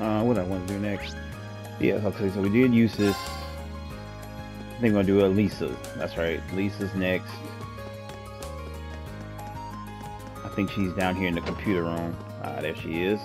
Uh, what I want to do next? Yeah, okay, so we did use this. I think we're gonna do a Lisa. That's right. Lisa's next. I think she's down here in the computer room. Ah, there she is.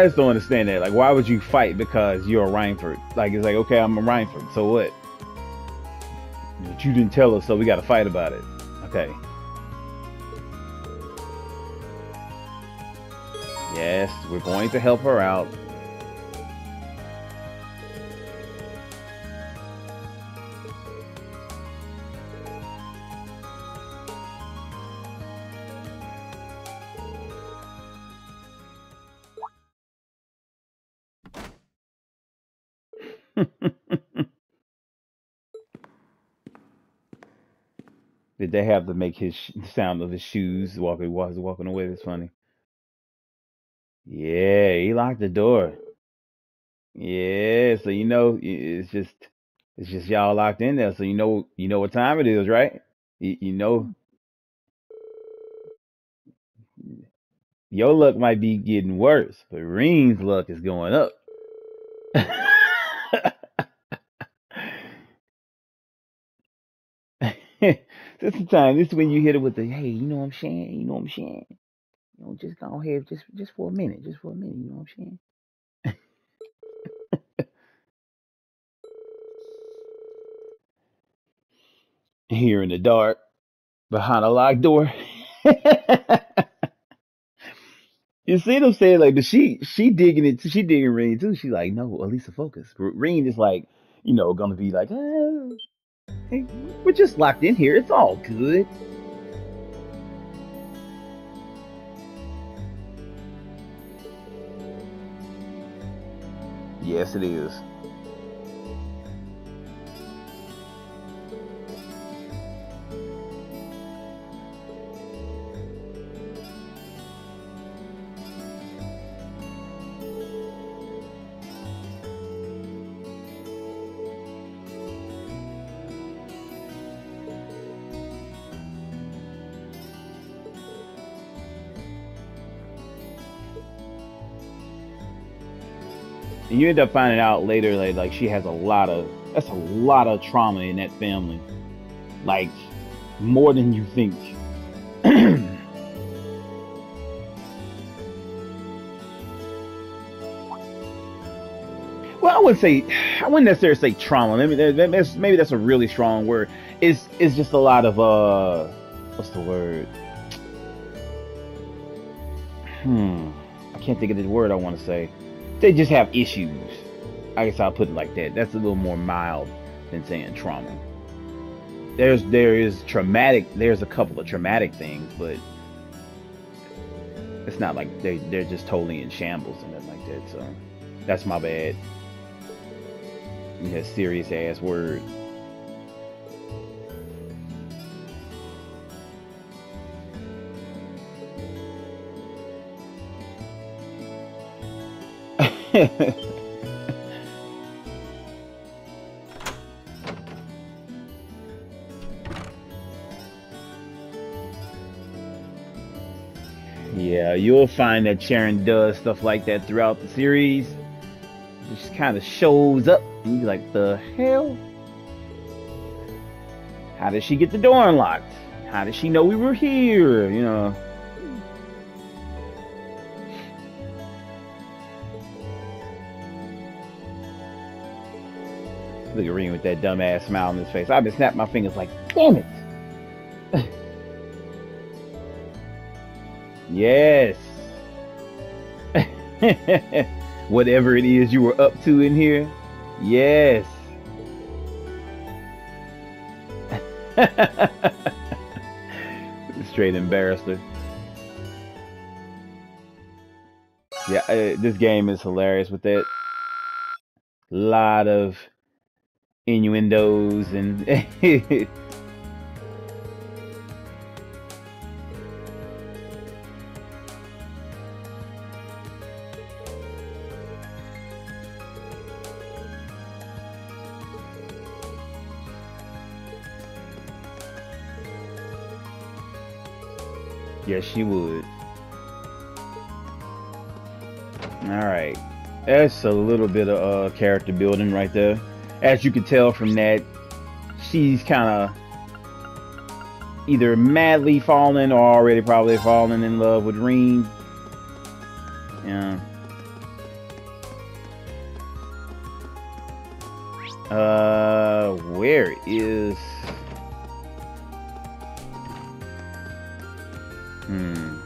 I just don't understand that. Like, why would you fight because you're a Reinford? Like, it's like, okay, I'm a Reinford, so what? But you didn't tell us, so we got to fight about it. Okay. Yes, we're going to help her out. Did they have to make his sh- sound of his shoes walking while he's walking away? That's funny. Yeah, he locked the door. Yeah, so you know it's just it's just y'all locked in there, so you know you know what time it is, right? You, you know your luck might be getting worse, but Rean's luck is going up. this is the time. This is when you hit it with the hey, you know what I'm saying? You know what I'm saying? You know, just go ahead, just just for a minute, just for a minute. You know what I'm saying? Here in the dark, behind a locked door. you see them saying like, but she she digging it. She digging Rean too. She like, no, Alisa, focus. Rean is like, you know, gonna be like, oh, hey, we're just locked in here. It's all good. Yes, it is. You end up finding out later that like she has a lot of that's a lot of trauma in that family. Like more than you think. well, I wouldn't say I wouldn't necessarily say trauma. Maybe that- that- that's maybe that's a really strong word. It's it's just a lot of uh what's the word? Hmm. I can't think of the word I want to say. They just have issues. I guess I'll put it like that. That's a little more mild than saying trauma. There's there is traumatic. There's a couple of traumatic things, but it's not like they they're just totally in shambles and nothing like that. So that's my bad. Yeah, serious ass word. Yeah, you'll find that Sharon does stuff like that throughout the series. Just kind of shows up, and you're like, the hell? How did she get the door unlocked? How did she know we were here? You know. Look at Rean with that dumbass smile on his face. I've been snapping my fingers like, damn it. Yes. Whatever it is you were up to in here. Yes. Straight embarrassed her. Yeah, uh, this game is hilarious with that. Lot of innuendos and Yes, she would. Alright. That's a little bit of uh, character building right there. As you can tell from that, she's kind of either madly falling or already probably falling in love with Rean. Yeah. Uh, where is... Hmm.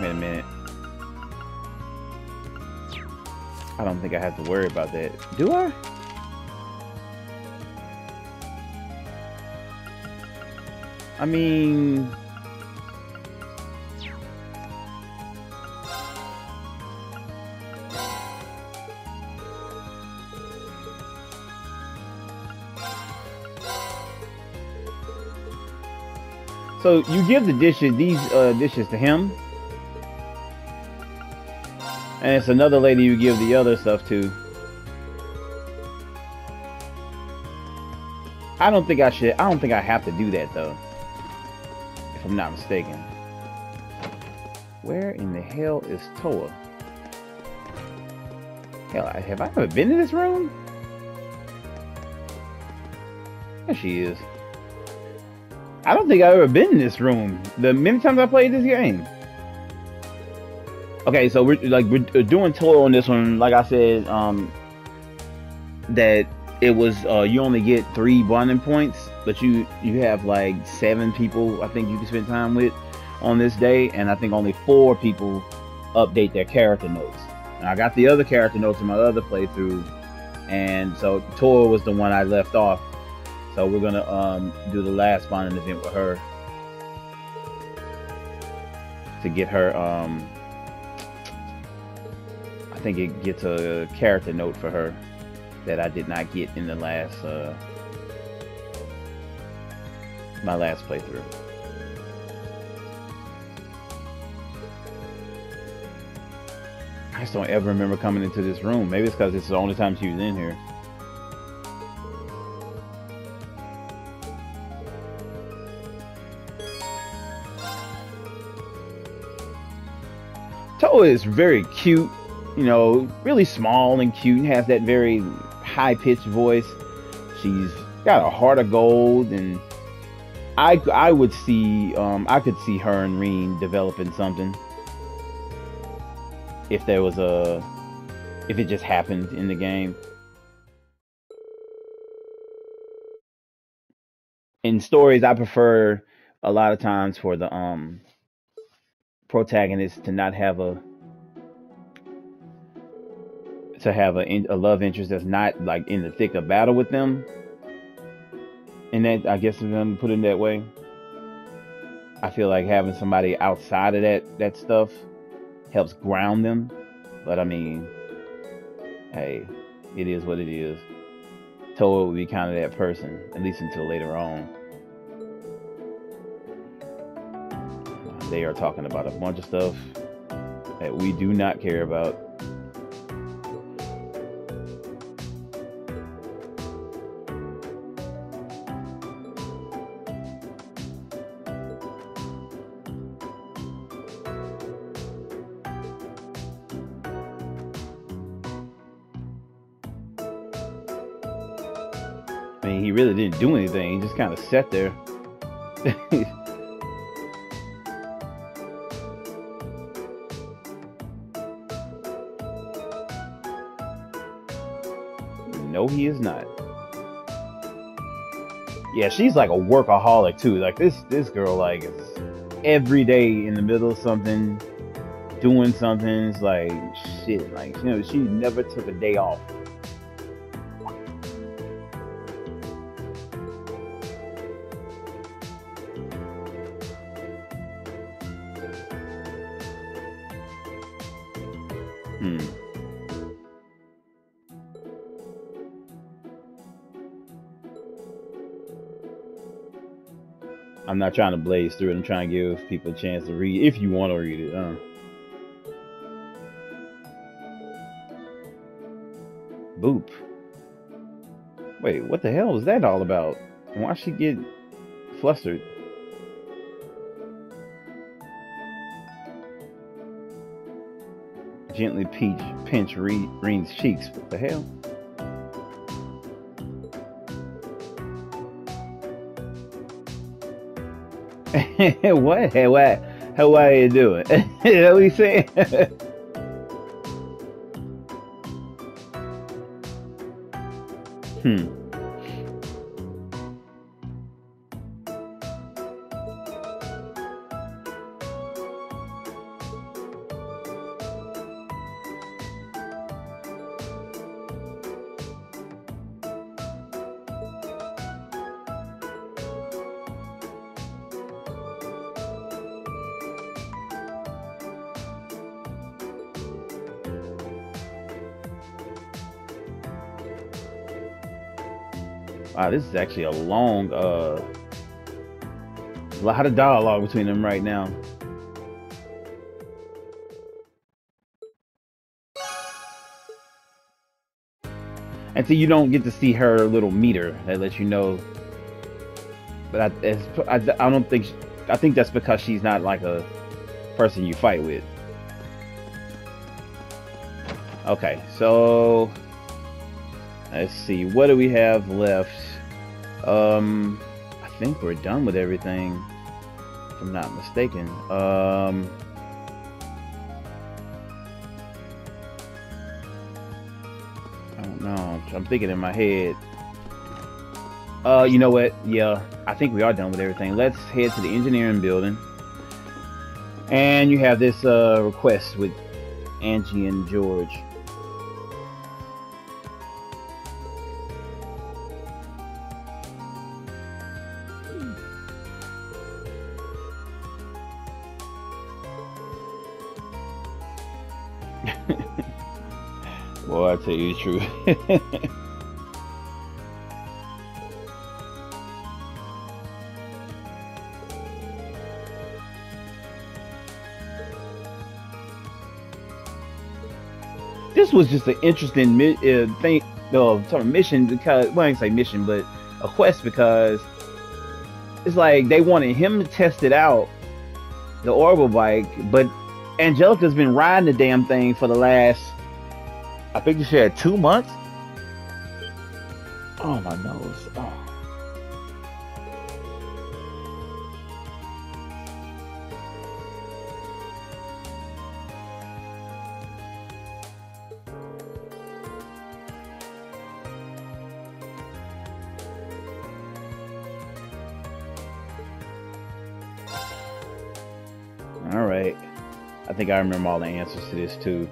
Wait a minute. I don't think I have to worry about that. Do I? I mean... So you give the dishes, these uh, dishes to him, and it's another lady you give the other stuff to. I don't think I should. I don't think I have to do that though, if I'm not mistaken. Where in the hell is Towa? Hell, have I ever been in this room? There she is. I don't think I've ever been in this room. The many times I played this game. Okay, so we're like we're doing total on this one. Like I said, um, that it was uh, you only get three bonding points, but you you have like seven people I think you can spend time with on this day, and I think only four people update their character notes. I got the other character notes in my other playthrough, and so Towa was the one I left off so we're gonna um, do the last bonding event with her to get her. Um, I think it gets a character note for her that I did not get in the last uh, my last playthrough. I just don't ever remember coming into this room. Maybe it's because it's the only time she was in here. Towa is very cute, you know, really small and cute and has that very high pitched voice. She's got a heart of gold and I, I would see um, I could see her and Rean developing something if there was a if it just happened in the game. In stories, I prefer a lot of times for the um protagonist to not have a to have a, a love interest that's not like in the thick of battle with them. And that i guess if i'm put it that way i feel like having somebody outside of that that stuff helps ground them. But i mean hey it is what it is. Towa would be kind of that person at least until later on. They are talking about a bunch of stuff that we do not care about. Mean, he really didn't do anything. He just kind of sat there. No, he is not. Yeah, she's like a workaholic too. Like this this girl like is every day in the middle of something, doing something. It's like shit. Like you know, she never took a day off. I'm not trying to blaze through it. I'm trying to give people a chance to read if you want to read it. Uh. Boop. Wait, what the hell is that all about? Why she get flustered? Gently peach, pinch Rean's cheeks. What the hell? what? What? How are you doing? what are you saying? hmm. Wow, this is actually a long, uh, a lot of dialogue between them right now. And so you don't get to see her little meter that lets you know. But I, I, I don't think, I think that's because she's not like a person you fight with. Okay, so let's see, what do we have left? Um, I think we're done with everything, if I'm not mistaken. Um, I don't know. I'm thinking in my head. Uh, you know what? Yeah, I think we are done with everything. Let's head to the engineering building. And you have this uh, request with Angie and George. Boy, I tell you the truth. this was just an interesting uh, thing, no, sort of mission because well, I didn't say mission, but a quest because it's like they wanted him to test it out, the orbital bike, but Angelica's been riding the damn thing for the last I think you said two months. Oh my nose. Oh. All right. I think I remember all the answers to this too.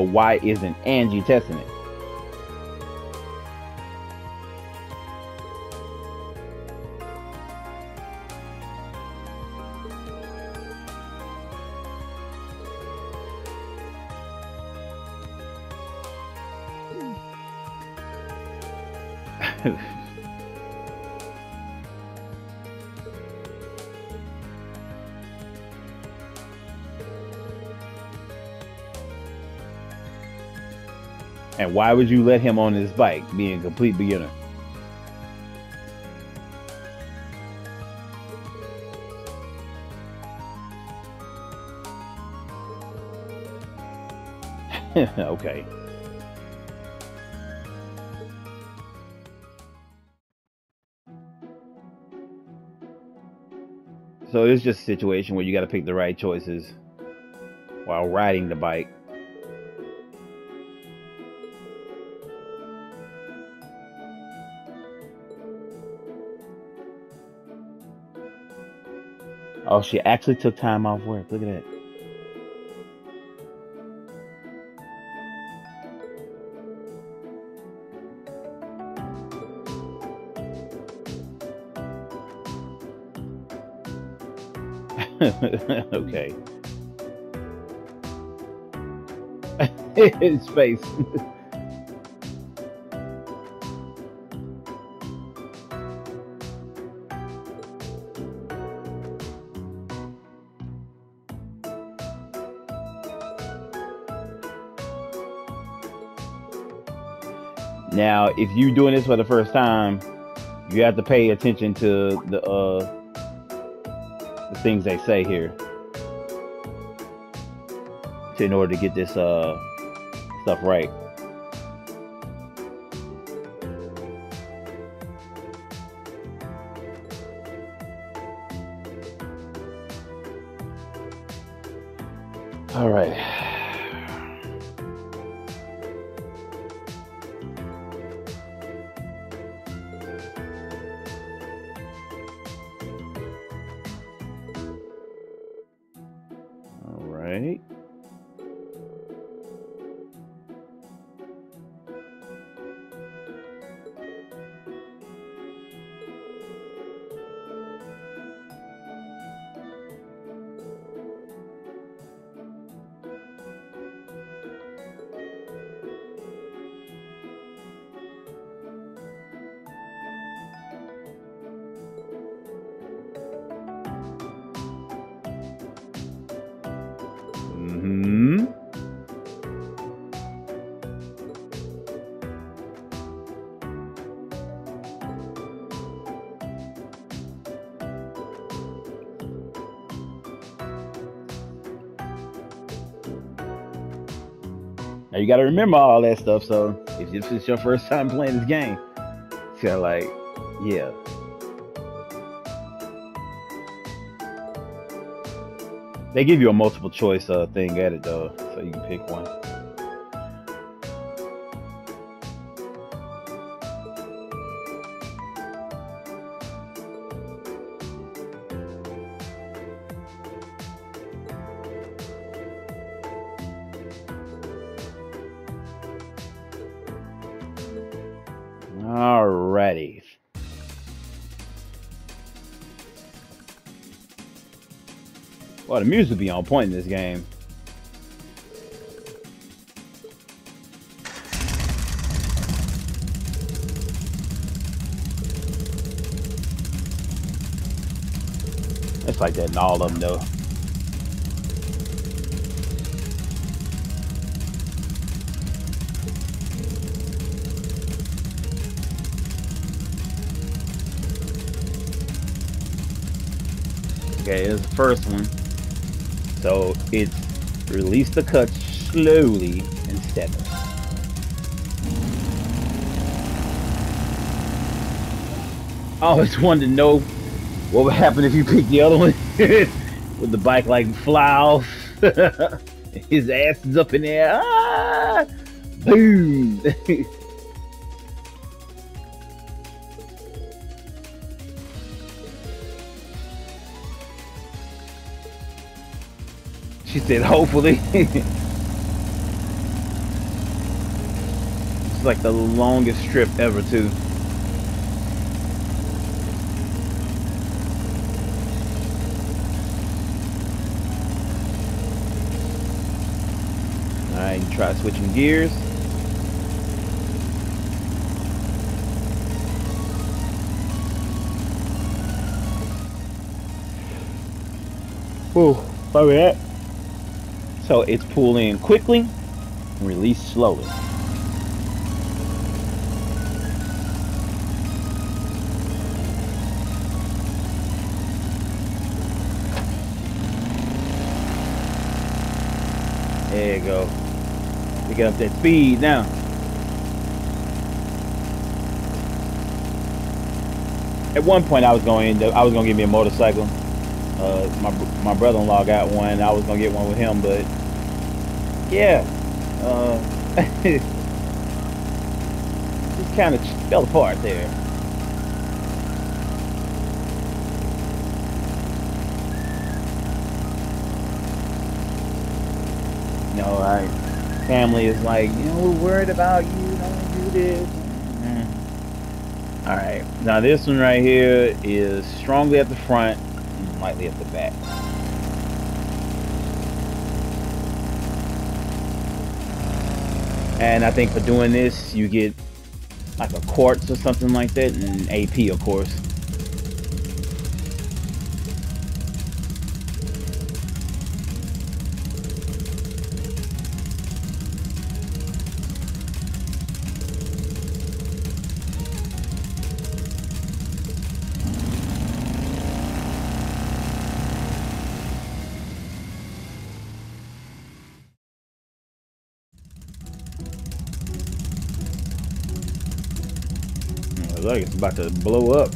So why isn't Angie testing it? And why would you let him on his bike, being a complete beginner? okay. So it's just a situation where you got to pick the right choices while riding the bike. Oh, she actually took time off work. Look at that. okay. His face. Now, if you're doing this for the first time, you have to pay attention to the uh the things they say here in order to get this uh stuff right. Now you got to remember all that stuff. So if this is your first time playing this game, so like, yeah. They give you a multiple choice uh, thing at it though, so you can pick one. Music be on point in this game. It's like that in all of them, though. Okay, it's the first one. So it's release the cuts slowly and steadily. I always wanted to know what would happen if you pick the other one with the bike like fly off. His ass is up in the air. Ah! Boom! Said, hopefully. it's like the longest trip ever, too. Alright, try switching gears. Oh, we that. So it's pull in quickly release slowly. There you go. Get up that speed now. At one point, I was going. I was going to get me a motorcycle. Uh, my my brother-in-law got one. I was gonna get one with him, but yeah, uh, just kind of fell apart there. You know, I family is like, you know, we're worried about you. Don't do this. All right, now this one right here is strongly at the front and lightly at the back. And I think for doing this, you get like a quartz or something like that, and AP, of course. It's about to blow up.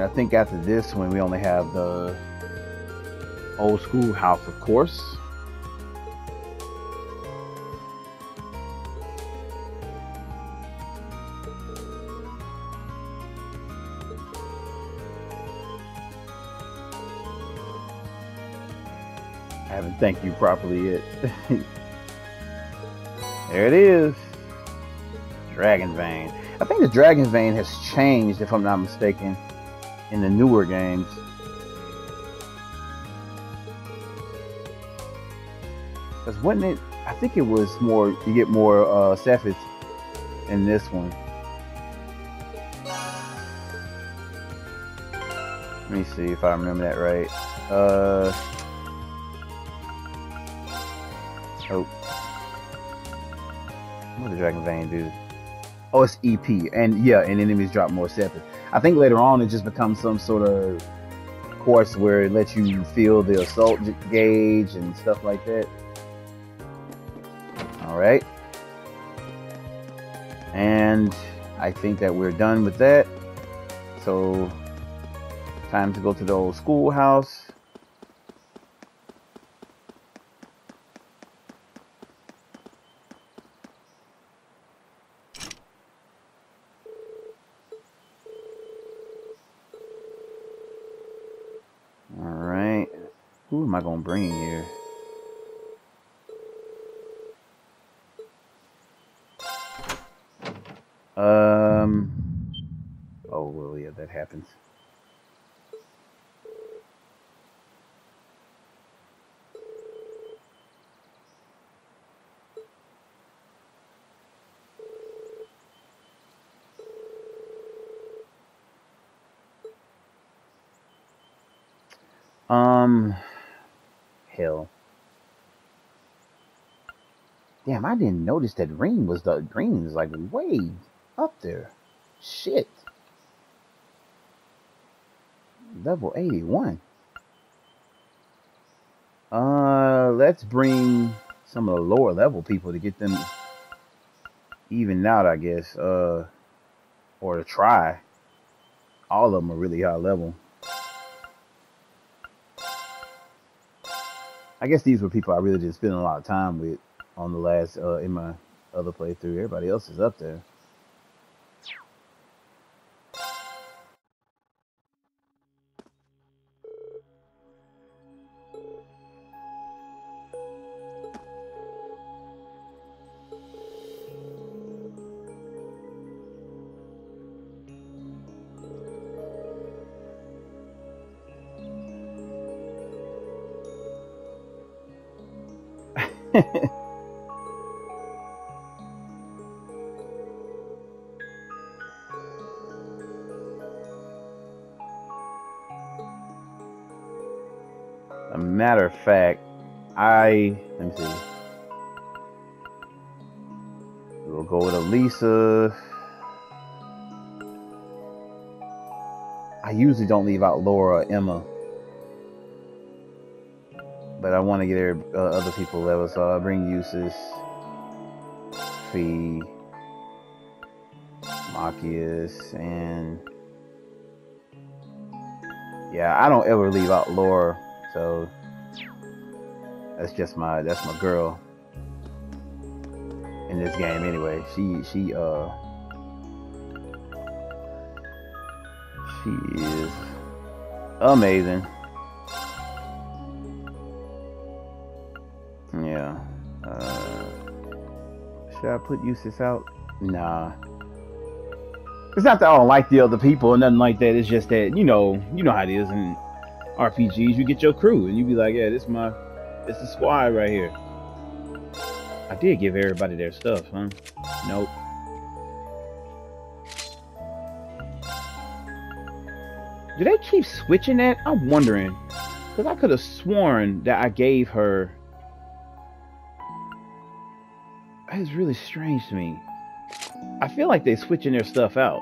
Right, I think after this one, we only have the old school house, of course. I haven't thanked you properly yet. there it is. Dragon Vein. I think the Dragon Vein has changed, if I'm not mistaken, in the newer games. Because wasn't it, I think it was more, you get more uh, Sepiths in this one. Let me see if I remember that right. Uh, Oh. What does Dragon Vein do? Oh, it's EP. And yeah, and enemies drop more sepiths. I think later on it just becomes some sort of course where it lets you feel the assault gauge and stuff like that. Alright. And I think that we're done with that. So, time to go to the old schoolhouse. Who am I gonna bring here? Um. Oh well, yeah, that happens. Um hell. Damn, I didn't notice that green was the green is like way up there. Shit. Level 81. Uh, let's bring some of the lower level people to get them even out, I guess. Uh, or to try. All of them are really high level. I guess these were people I really just spent a lot of time with on the last uh, in my other playthrough. Everybody else is up there. Usually don't leave out Laura or Emma, but I want to get uh, other people level, so I'll bring Jusis, Fie, Machias, and yeah, I don't ever leave out Laura. So that's just my that's my girl in this game anyway. She she uh she is amazing. Yeah. Uh should I put Jusis out? Nah. It's not that I don't like the other people or nothing like that. It's just that, you know, you know how it is and RPGs, you get your crew and you be like, yeah, this is my this is squad right here. I did give everybody their stuff, huh? Nope. Do they keep switching that? I'm wondering. Because I could have sworn that I gave her... That is really strange to me. I feel like they're switching their stuff out.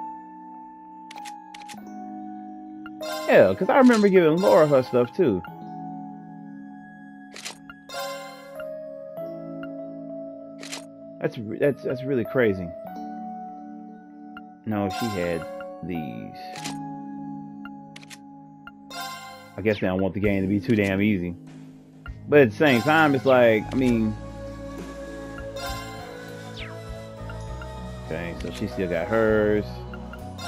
Yeah, because I remember giving Laura her stuff too. That's that's that's really crazy. No, she had these. I guess they don't want the game to be too damn easy. But at the same time, it's like, I mean... Okay, so she still got hers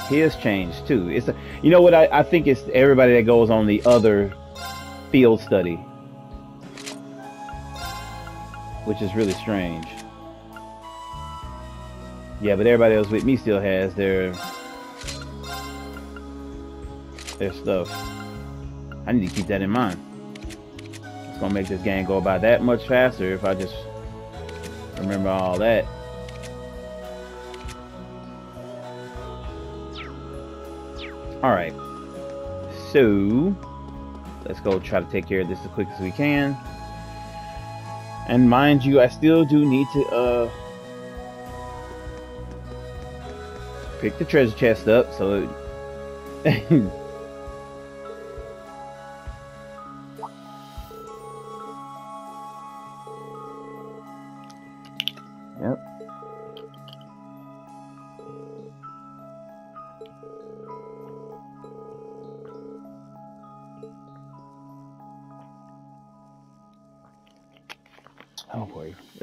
his changed too. It's a, you know what I, I think it's everybody that goes on the other field study, which is really strange. Yeah, but everybody else with me still has their their stuff. I need to keep that in mind. It's gonna make this game go by that much faster if I just remember all that. Alright. So, let's go try to take care of this as quick as we can. And mind you, I still do need to uh, pick the treasure chest up so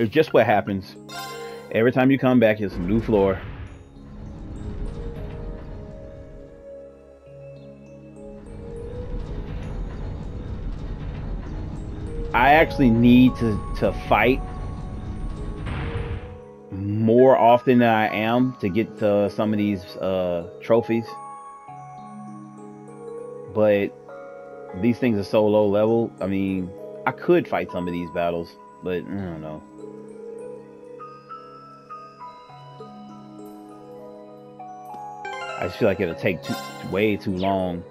It's just what happens. Every time you come back, it's a new floor. I actually need to, to fight more often than I am to get to some of these uh, trophies. But these things are so low level. I mean, I could fight some of these battles, but I don't know. I just feel like it'll take too, way too long.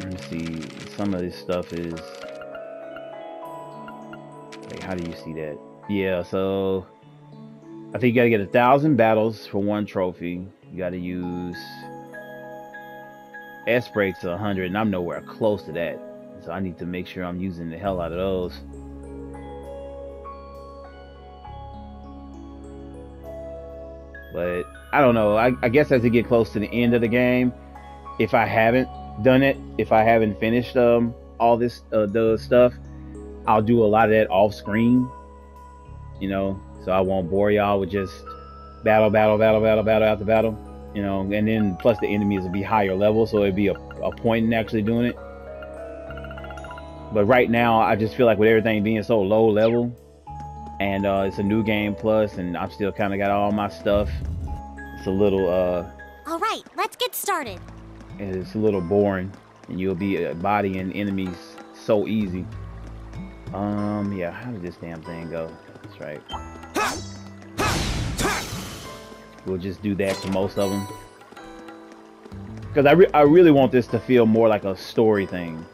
Let me see. Some of this stuff is... Like, how do you see that? Yeah, so... I think you gotta get a thousand battles for one trophy. You gotta use... S-Breaks 100, and I'm nowhere close to that. So I need to make sure I'm using the hell out of those. But I don't know. I, I guess as we get close to the end of the game, if I haven't done it, if I haven't finished um all this uh, the stuff, I'll do a lot of that off screen, you know, so I won't bore y'all with just battle, battle, battle, battle, battle after battle, you know, and then plus the enemies will be higher level, so it'd be a, a point in actually doing it. But right now, I just feel like with everything being so low level, and uh, it's a new game plus, and I've still kind of got all my stuff. It's a little uh. All right, let's get started. It's a little boring, and you'll be uh, bodying enemies so easy. Um, yeah, how did this damn thing go? That's right. We'll just do that for most of them. Because I, re I really want this to feel more like a story thing.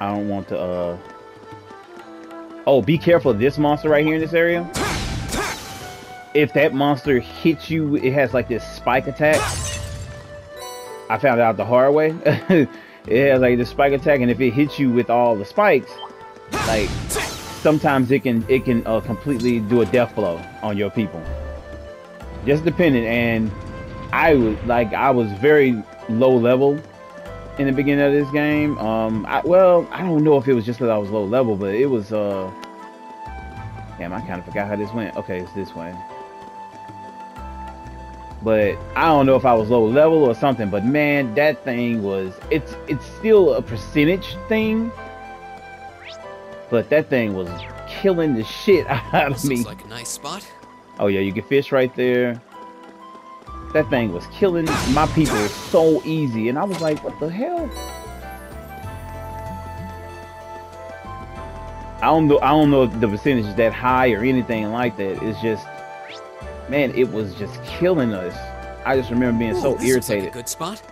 I don't want to, uh... Oh, be careful this monster right here in this area. If that monster hits you, it has like this spike attack. I found out the hard way. it has like this spike attack, and if it hits you with all the spikes, like sometimes it can it can uh, completely do a death blow on your people. Just depending, and I was like I was very low level in the beginning of this game. Um, I, well, I don't know if it was just because I was low level, but it was, uh, damn, I kind of forgot how this went. Okay, it's this way. But I don't know if I was low level or something, but man, that thing was, it's, it's still a percentage thing, but that thing was killing the shit out of this me. Looks like a nice spot. Oh yeah, you can fish right there. That thing was killing my people so easy, and I was like, what the hell? I don't know. I don't know if the percentage is that high or anything like that. It's just, man, it was just killing us. I just remember being Ooh, so this looks like irritated. a good spot.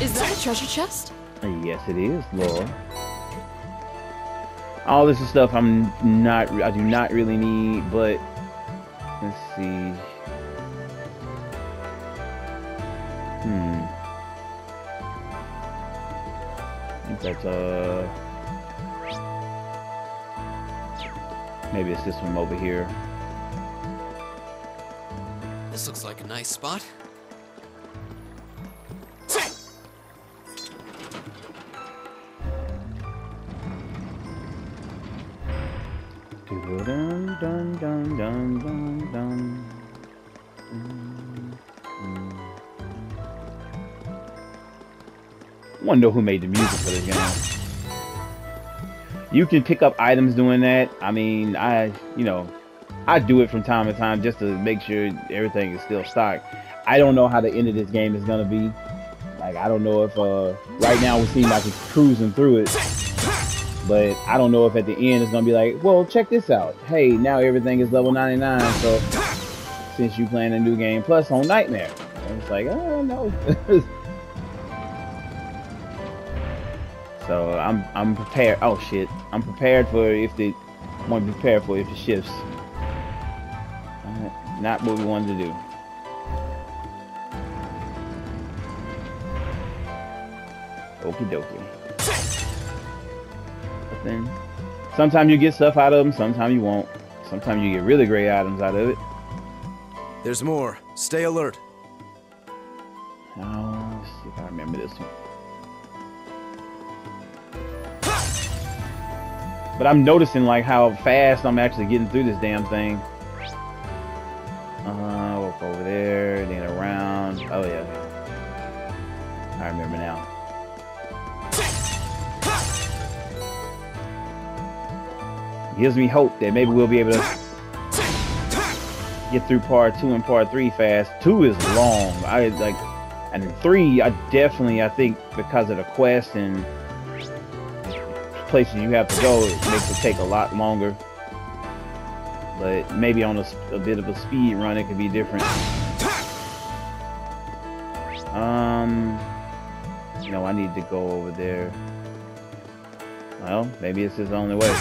Is that a treasure chest? Yes, it is, Laura. All this is stuff I'm not, I do not really need, but let's see. Hmm. Think that's uh maybe it's this one over here. This looks like a nice spot. I know who made the music for this game. You can pick up items doing that. I mean, I, you know, I do it from time to time just to make sure everything is still stocked. I don't know how the end of this game is gonna be. Like, I don't know if uh, right now we seem like it's cruising through it. But I don't know if at the end it's gonna be like, well, check this out. Hey, now everything is level 99. So since you playing a new game plus on Nightmare, and it's like, oh no. so I'm I'm prepared. Oh shit, I'm prepared for if the want to be prepared for if it shifts. Uh, not what we wanted to do. Okie dokie. Then, sometimes you get stuff out of them, sometimes you won't. Sometimes you get really great items out of it. There's more. Stay alert. But I'm noticing like how fast I'm actually getting through this damn thing. Uh, walk over there, then around. Oh yeah, I remember now. Gives me hope that maybe we'll be able to get through part two and part three fast. Two is long. I like, and three, I definitely, I think because of the quest and places you have to go, it makes it take a lot longer. But maybe on a bit of a speed run, it could be different. Um, no, I need to go over there. Well, maybe it's his only way.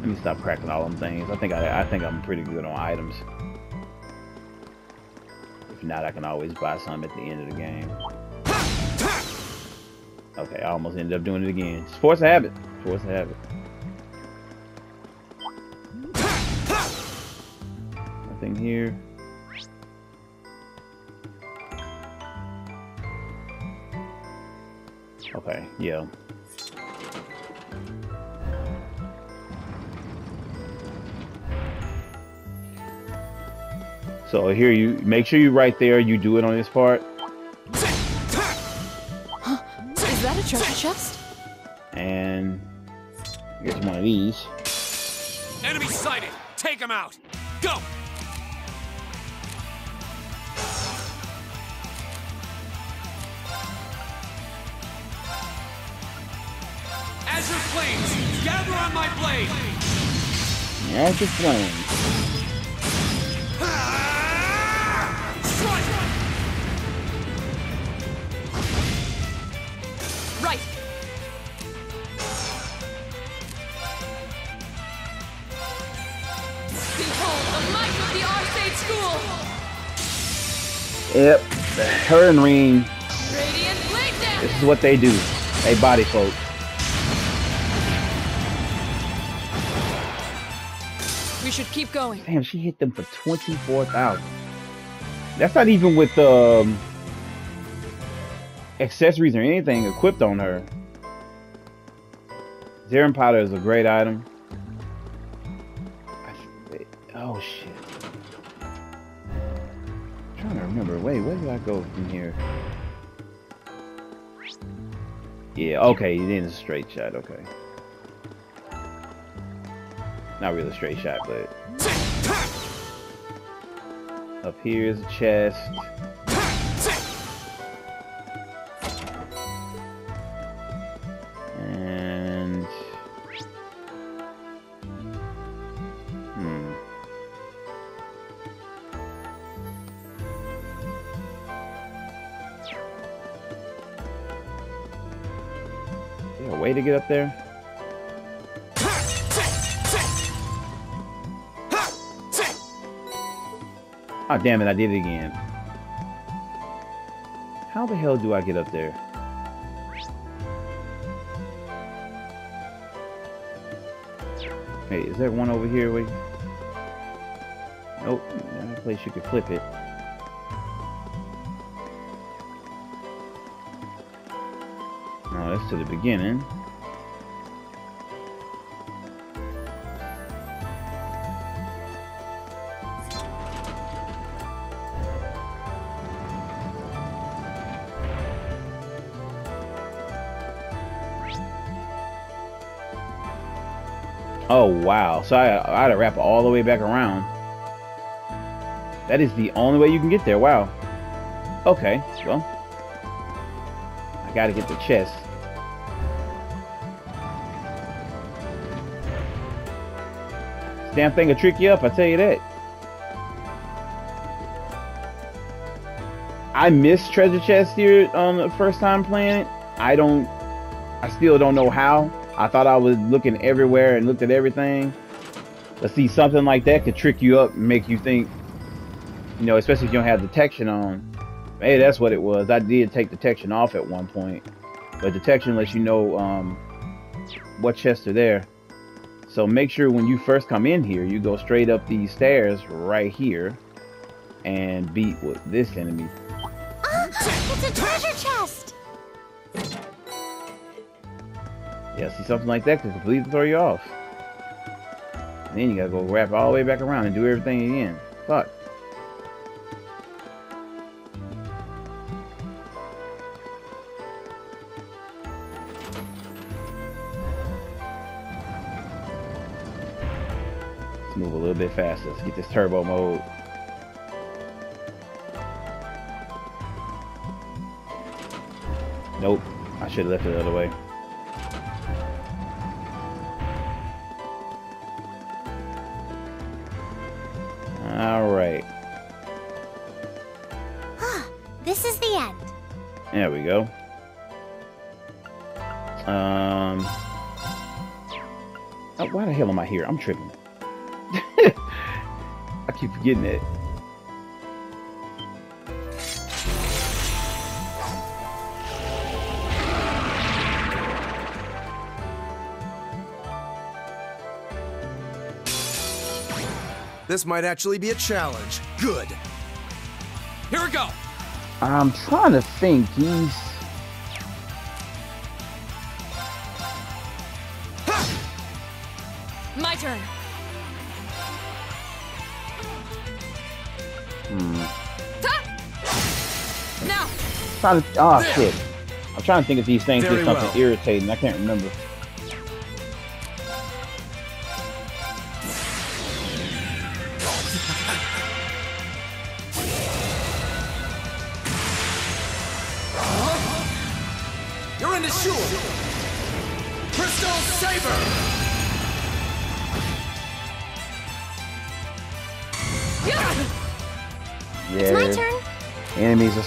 Let me stop cracking all them things. I think I, I think I'm pretty good on items not, I can always buy some at the end of the game. Okay, I almost ended up doing it again. Just force a habit. Force a habit. Nothing here. Okay, yeah. So here you make sure you right there. You do it on this part, Is that a treasure chest? and here's one of these. Enemy sighted! Take him out! Go! Azure Flames! Gather on my blade! As the flames. Yep. Her and Ring. Radiant Blade Dance! This is what they do. They body folk. We should keep going. Damn, she hit them for twenty-four thousand. That's not even with um accessories or anything equipped on her. Zeram powder is a great item. Oh shit. Remember. Wait, where did I go from here? Yeah, okay, then it's a straight shot, okay. Not really a straight shot, but up here is a chest. Get up there? Oh damn it, I did it again. How the hell do I get up there? Hey, is there one over here? Wait. Nope, not place you could flip it. No, that's to the beginning. Wow! So I, I had to wrap all the way back around. That is the only way you can get there. Wow. Okay, well, I gotta get the chest. Damn thing will trick you up. I tell you that. I missed treasure chest here on the first time playing it. I don't. I still don't know how. I thought I was looking everywhere and looked at everything. But see, something like that could trick you up and make you think, you know, especially if you don't have detection on. Hey, that's what it was. I did take detection off at one point. But detection lets you know um, what chests are there. So make sure when you first come in here, you go straight up these stairs right here and beat with this enemy. Ah, it's a treasure Yeah, see something like that could completely throw you off. And then you gotta go wrap all the way back around and do everything again. Fuck. Let's move a little bit faster. Let's get this turbo mode. Nope. I should have left it the other way. Hell am I here? I'm tripping. I keep forgetting it. This might actually be a challenge. Good. Here we go. I'm trying to think. He's trying to. Oh shit! I'm trying to think if these things Very did something well. irritating. I can't remember.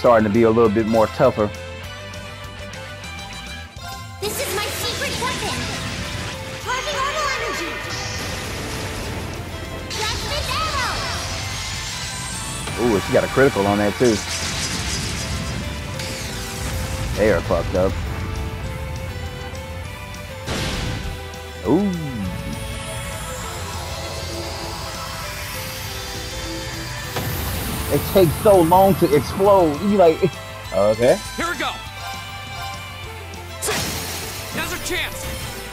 Starting to be a little bit more tougher. This is my secret weapon. Energy. Arrow. Ooh, she got a critical on that too. They are fucked up. Ooh. It takes so long to explode. You like, okay. Here we go. Now's our chance.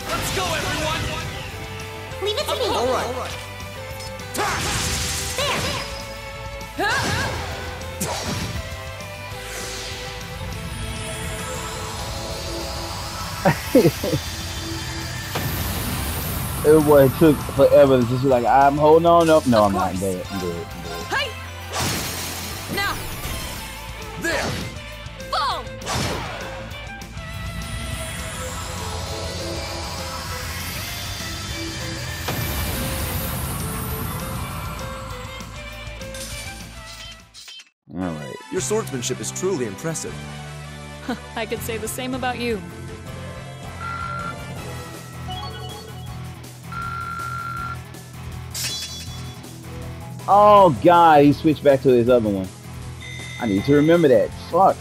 Let's go, everyone. Leave it to me. All right. There. It was it took forever to just be like, I'm holding on up. No, I'm not. I'm dead. I'm dead. Your swordsmanship is truly impressive. I could say the same about you. Oh God, he switched back to his other one. I need to remember that. Fuck.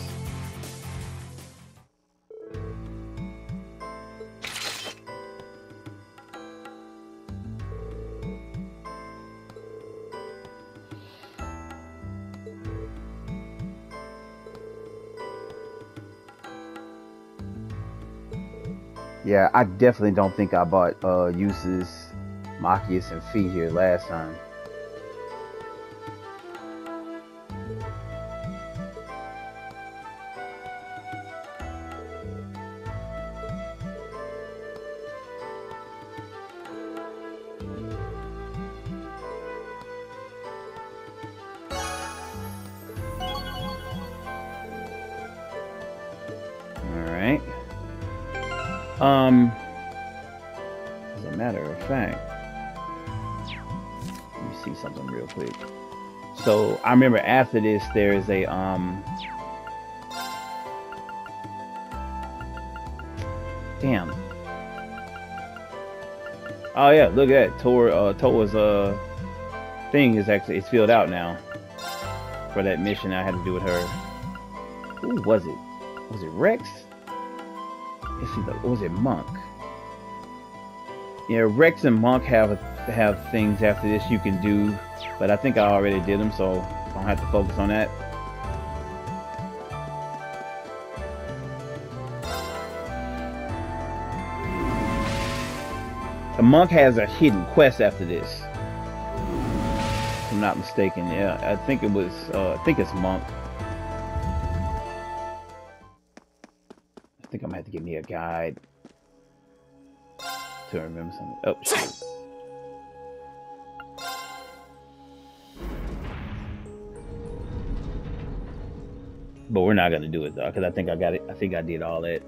Yeah, I definitely don't think I bought uh Jusis Machias and Fie here last time. Um as a matter of fact. Let me see something real quick. So I remember after this there's a um Damn. Oh yeah, look at that. Tor uh Towa's uh thing is actually it's filled out now. For that mission I had to do with her. Who was it? Was it Rex? See, or was it Munk? Yeah, Rex and Munk have have things after this you can do, but I think I already did them, so I don't have to focus on that. The Munk has a hidden quest after this. If I'm not mistaken. Yeah, I think it was. Uh, I think it's Munk. Guide to remember something. Oh shit. But we're not gonna do it though, because I think I got it. I think I did all that.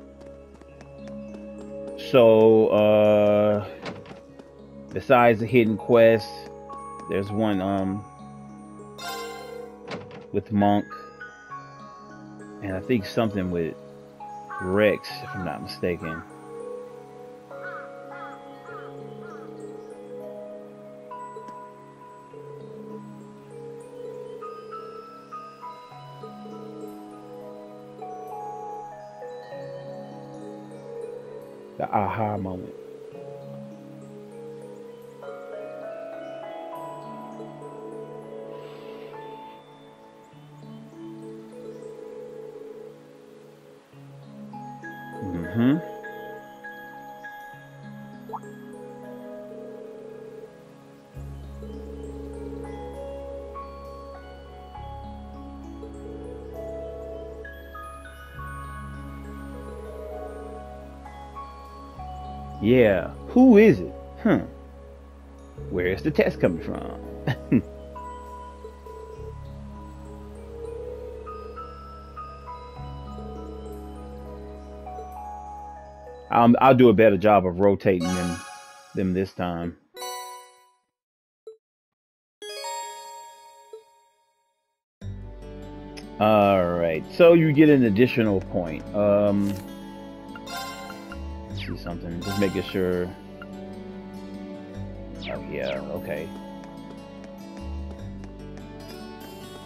So, uh, besides the hidden quest, there's one um with Munk, and I think something with Rex, if I'm not mistaken. The aha moment. Yeah, who is it? Hmm. Where is the test coming from? um, I'll do a better job of rotating them, them this time. All right, so you get an additional point. Um, something. Just making sure. Oh yeah, okay.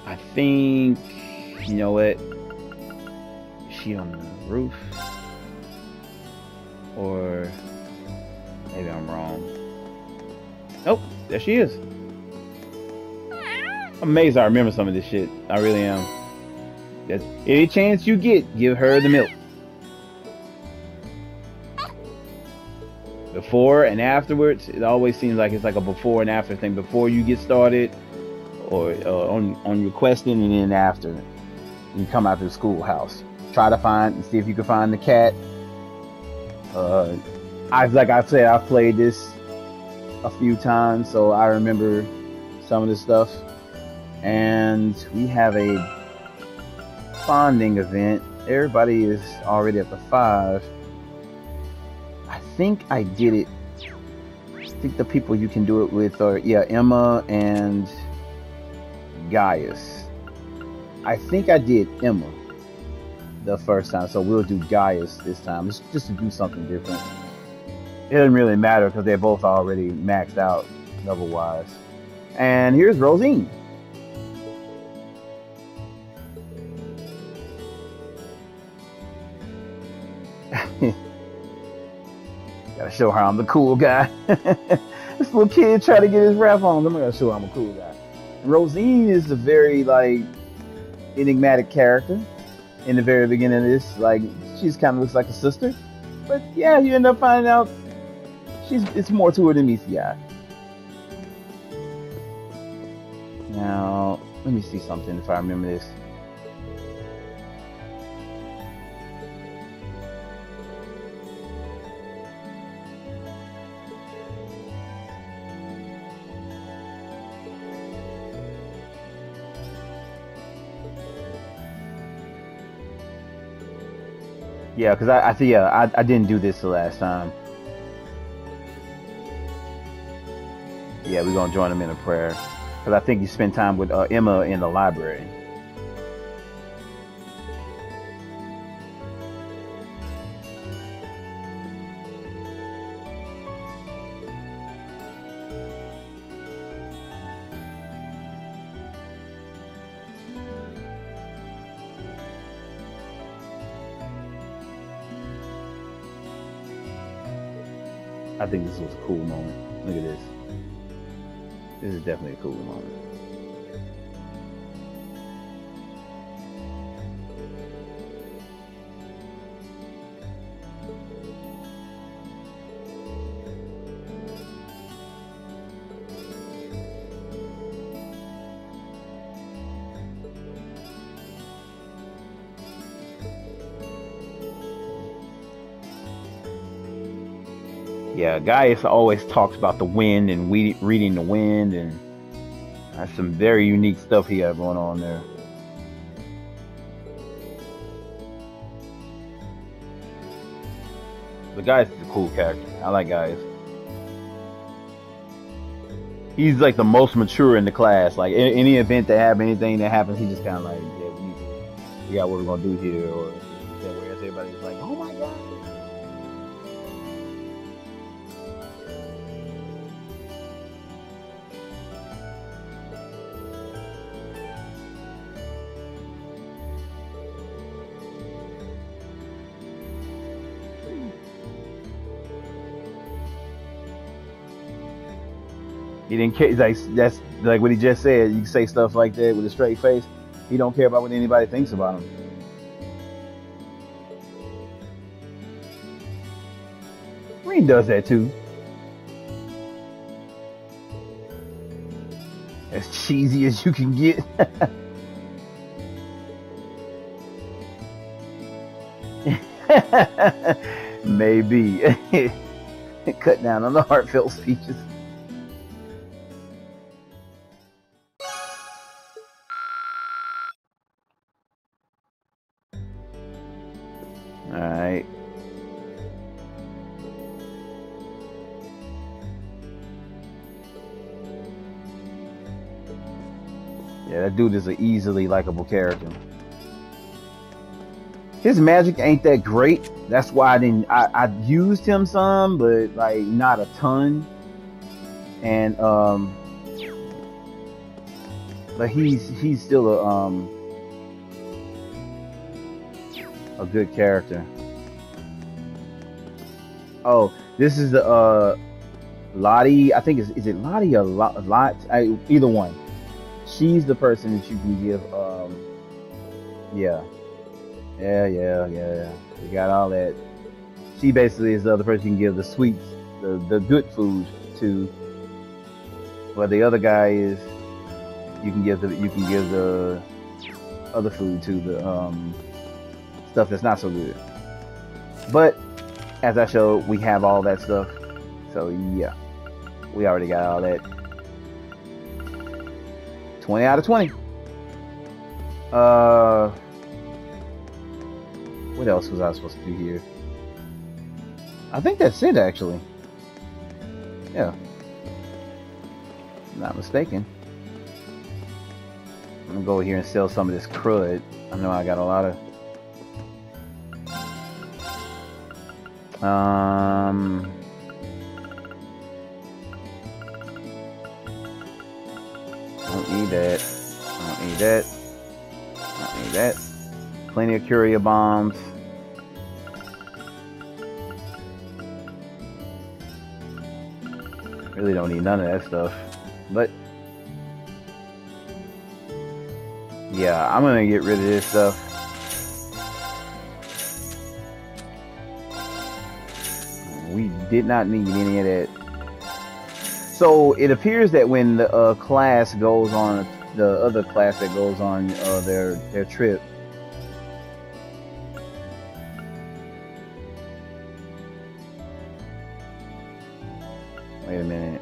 I think you know what. Is she on the roof, or maybe I'm wrong. Nope, there she is. I'm amazed I remember some of this shit. I really am. Any chance you get, give her the milk. Before and afterwards, it always seems like it's like a before and after thing. Before you get started, or uh, on on requesting, and then after, you come out to the schoolhouse. Try to find and see if you can find the cat. Uh, I like I said, I've played this a few times, so I remember some of this stuff. And we have a bonding event. Everybody is already at the five. I think I did it. I think the people you can do it with are yeah Emma and Gaius. I think I did Emma the first time, so we'll do Gaius this time, just, just to do something different. It doesn't really matter because they're both already maxed out level wise. And here's Rosine. Gotta show her I'm the cool guy. this little kid trying to get his rap on. I'm gonna show her I'm a cool guy. Rosine is a very like enigmatic character in the very beginning of this. Like she's kind of looks like a sister, but yeah, you end up finding out she's it's more to her than meets the eye. Now let me see something if I remember this. Yeah, because I, I think yeah, I, I didn't do this the last time. Yeah, we're gonna join them in a prayer because I think you spend time with uh, Emma in the library. I think this was a cool moment. Look at this. This is definitely a cool moment. Gaius always talks about the wind and we, reading the wind, and that's some very unique stuff he got going on there. The Gaius is a cool character. I like Gaius. He's like the most mature in the class. Like any event that happens, anything that happens, he just kind of like, yeah, we figure out what we're gonna do here, or whereas everybody's like, oh my He didn't care. Like that's like what he just said. You can say stuff like that with a straight face. He don't care about what anybody thinks about him. Rean does that too. As cheesy as you can get. Maybe. Cut down on the heartfelt speeches. That dude is an easily likable character. His magic ain't that great. That's why I didn't. I, I used him some, but like not a ton. And um, but he's he's still a um a good character. Oh, this is the uh Lottie. I think is is it Lottie or Lot? Lot I, either one. She's the person that you can give. Um, yeah, yeah, yeah, yeah. yeah. You got all that. She basically is the other person you can give the sweets, the the good food to. But the other guy is you can give the you can give the other food to the um stuff that's not so good. But as I showed, we have all that stuff. So yeah, we already got all that. 20 out of 20. Uh, what else was I supposed to do here? I think that's it actually. Yeah. Not mistaken. I'm gonna go here and sell some of this crud. I know I got a lot of um Don't need that. Don't need that. Don't need that. Plenty of Curia balms. Really don't need none of that stuff. But yeah, I'm gonna get rid of this stuff. We did not need any of that. So it appears that when the uh, class goes on, the other class that goes on uh, their their trip, wait a minute.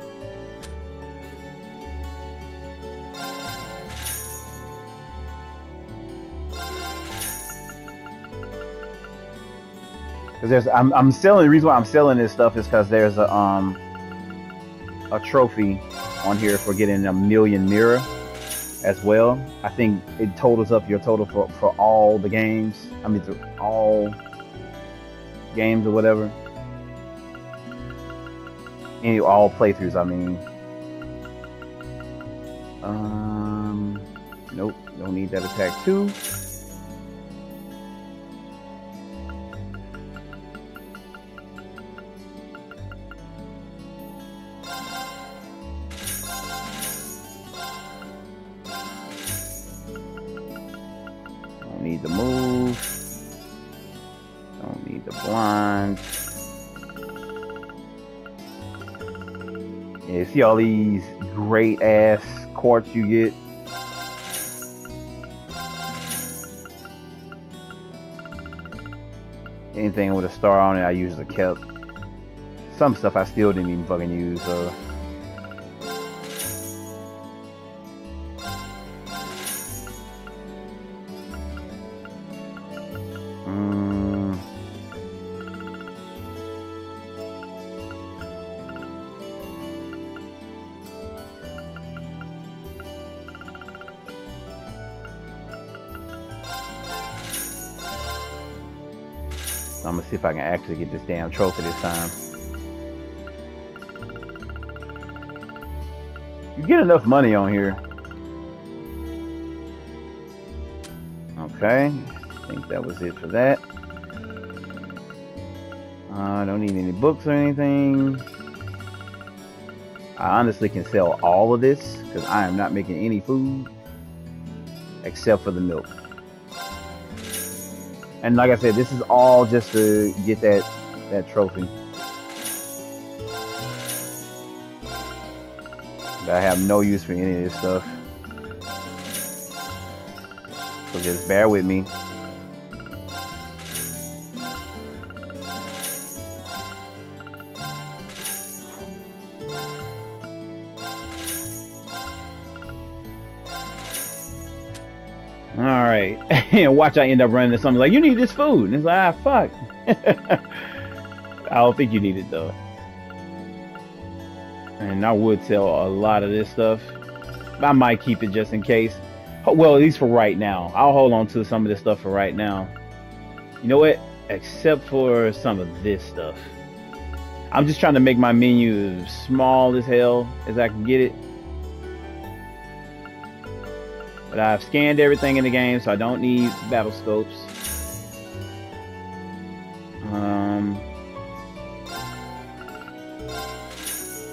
Because there's, I'm, I'm selling. The reason why I'm selling this stuff is because there's a um a trophy on here for getting a million mira as well. I think it totals up your total for, for all the games. I mean, for all games or whatever. Any all playthroughs, I mean. Um, nope, don't need that attack too. All these great ass quartz you get. Anything with a star on it, I use usually kept. Some stuff I still didn't even fucking use, so. If I can actually get this damn trophy this time. You get enough money on here. Okay, I think that was it for that. I don't need any books or anything. I honestly can sell all of this because I am not making any food except for the milk. And like I said, this is all just to get that that trophy. But I have no use for any of this stuff. So just bear with me. and watch I end up running into something like you need this food, and it's like ah fuck. I don't think you need it though. And I would sell a lot of this stuff. I might keep it just in case. Well, at least for right now. I'll hold on to some of this stuff for right now. You know what? Except for some of this stuff. I'm just trying to make my menu as small as hell as I can get it. But I've scanned everything in the game, so I don't need battle scopes. Um,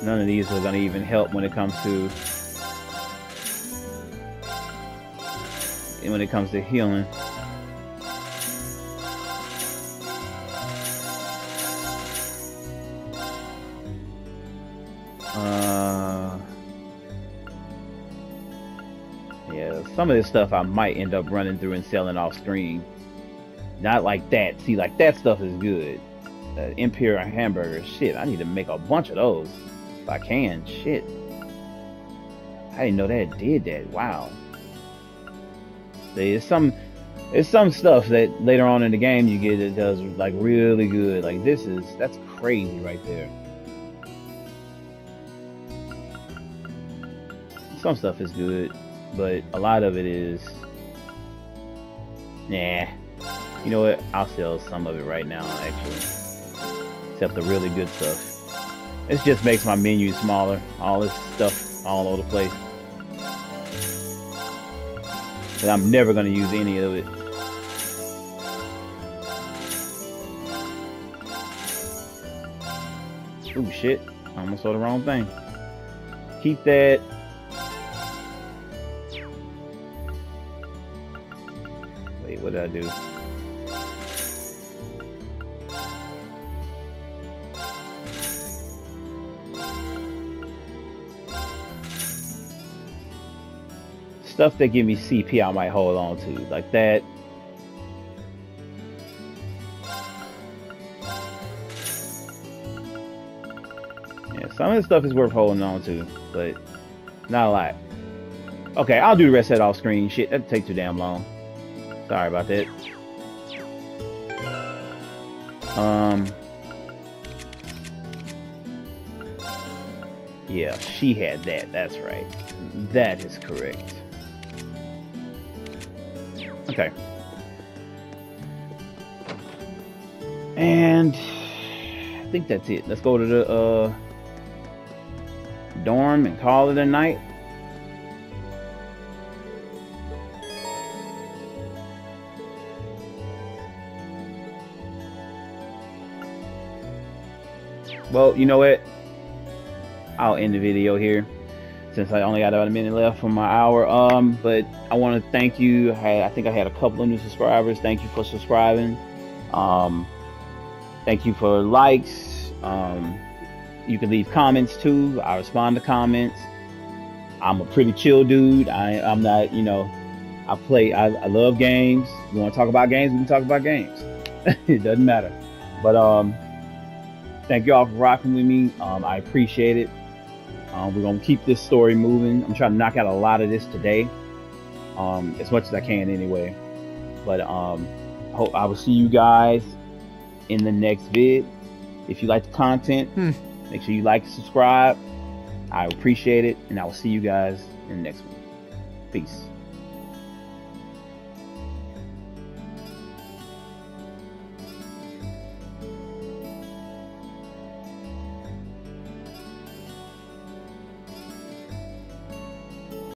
none of these are going to even help when it comes to when it comes to healing. Some of this stuff I might end up running through and selling off screen. Not like that. See, like that stuff is good. Uh, Imperial hamburger, shit. I need to make a bunch of those if I can. Shit. I didn't know that did that. Wow. There's some, there's some stuff that later on in the game you get that does like really good. Like this is that's crazy right there. Some stuff is good, but a lot of it is, nah. You know what? I'll sell some of it right now, actually. Except the really good stuff. This just makes my menu smaller. All this stuff all over the place. And I'm never going to use any of it. Ooh, shit. I almost saw the wrong thing. Keep that. Do? Stuff that give me CP I might hold on to. Like that. Yeah, some of this stuff is worth holding on to, but not a lot. Okay, I'll do the rest of that off screen. Shit, that'd take too damn long. Sorry about that. Um. Yeah, she had that. That's right. That is correct. Okay. And I think that's it. Let's go to the uh, dorm and call it a night. Well, you know what? I'll end the video here since I only got about a minute left for my hour. Um, but I want to thank you. I, I think I had a couple of new subscribers. Thank you for subscribing. Um, thank you for likes. Um, you can leave comments too. I respond to comments. I'm a pretty chill dude. I, I'm not, you know, I play. I, I love games. You want to talk about games? We can talk about games. it doesn't matter. But um, thank you all for rocking with me. Um, I appreciate it. Um, we're gonna keep this story moving. I'm trying to knock out a lot of this today, um, as much as I can anyway. But um, I hope I will see you guys in the next vid. If you like the content, Hmm. make sure you like and subscribe. I appreciate it, and I will see you guys in the next one. Peace.